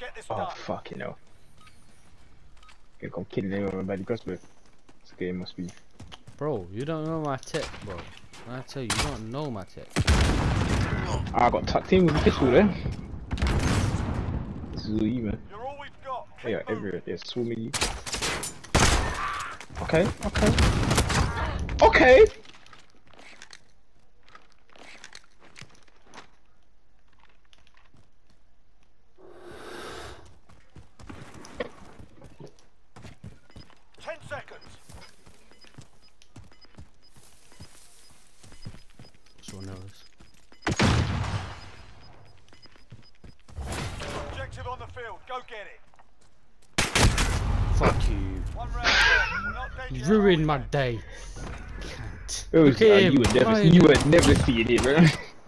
get this Oh, done. fucking hell. Get come killing everyone by the gospel. This game must be. Bro, you don't know my tech, bro. When I tell you, you don't know my tech. Ah, I got tucked in with a pistol there. This is all you, man. You're all we've got. Keep They are moving. everywhere. They're swarming you. Okay, okay. Okay! Ten seconds. Someone knows. Objective on the field. Go get it. Fuck you. One round left. We're not dead You ruined my day. Cunt. It was, Look at uh, you would never, crying. you would never see it, bro.